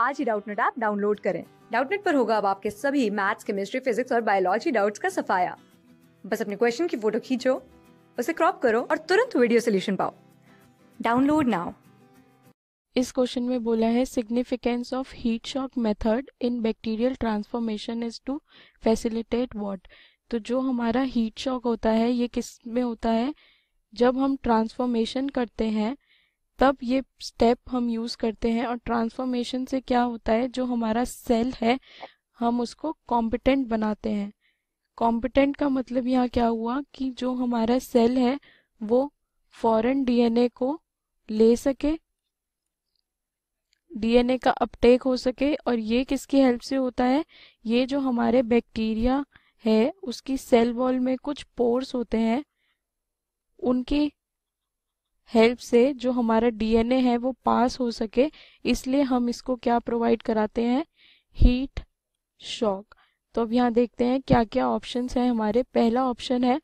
आज ही Doubtnut app download करें। डाउटनेट पर होगा अब आपके सभी मैथ्स केमिस्ट्री फिजिक्स और बायोलॉजी डाउट्स का सफाया। बस अपने क्वेश्चन की फ़ोटो खींचो, उसे क्रॉप करो और तुरंत वीडियो सोल्यूशन पाओ। डाउनलोड नाउ इस क्वेश्चन में बोला है significance of heat shock method in bacterial transformation is to facilitate what तो जो हमारा हीट शॉक होता है, ये किसमें होता है? जब हम ट्रांसफॉर्मेशन करते हैं तब ये स्टेप हम यूज़ करते हैं और ट्रांसफॉर्मेशन से क्या होता है? जो हमारा सेल है, हम उसको कॉम्पिटेंट बनाते हैं। कॉम्पिटेंट का मतलब यहाँ क्या हुआ कि जो हमारा सेल है, वो फॉरेन डीएनए को ले सके डीएनए का अपटेक हो सके और ये किसकी हेल्प से होता है? ये जो हमारे बैक्टीरिया है, उसकी सेल वॉल में कुछ पोर्स होते हैं, उनकी हेल्प से जो हमारा डीएनए है वो पास हो सके, इसलिए हम इसको क्या प्रोवाइड कराते हैं? हीट शॉक तो अब यहाँ देखते हैं क्या क्या ऑप्शंस हैं हमारे। पहला ऑप्शन है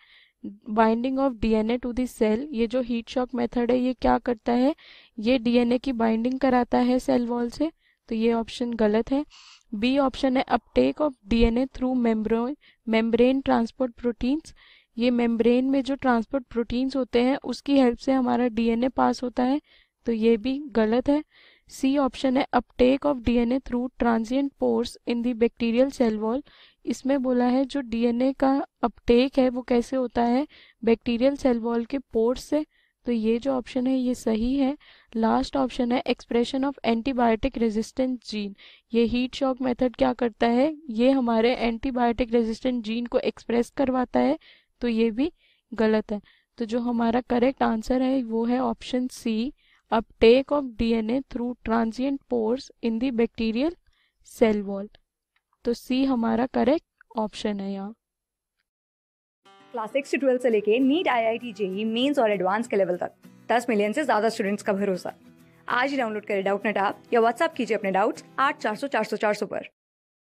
binding of DNA to the cell ये जो हीट शॉक मेथड है, ये क्या करता है? ये डीएनए की बाइंडिंग कराता है सेल वॉल से तो ये ऑप्शन गलत है। बी ऑप्शन है uptake of DNA through membrane transport proteins ये मेम्ब्रेन में जो ट्रांसपोर्ट प्रोटीन्स होते हैं, उसकी हेल्प से हमारा डीएनए पास होता है तो ये भी गलत है। सी ऑप्शन है uptake of DNA through transient pores in the bacterial cell wall इसमें बोला है, जो डीएनए का अपटेक है, वो कैसे होता है? बैक्टीरियल सेल वॉल के पोर्स से। तो ये जो ऑप्शन है, ये सही है। लास्ट ऑप्शन है expression of antibiotic resistant gene ये हीट शॉक मेथड क्या करता है? ये हमारे एंटीबायोटिक रेजिस्टेंट जीन को एक्सप्रेस करवाता है। तो ये भी गलत है। तो जो हमारा करेक्ट आंसर है, वो है option C uptake of DNA through transient pores in the bacterial cell wall तो सी हमारा करेक्ट ऑप्शन है यहाँ। क्लास सिक्स से ट्वेल्थ से लेके NEET I I T JEE mains और एडवांस के लेवल तक। दस मिलियन से ज़्यादा स्टूडेंट्स का भरोसा। आज ही डाउनलोड करें डाउट नेट ऐप या व्हाट्सएप कीजिए अपने डाउट्स आठ चार सौ चार सौ चार सौ पर।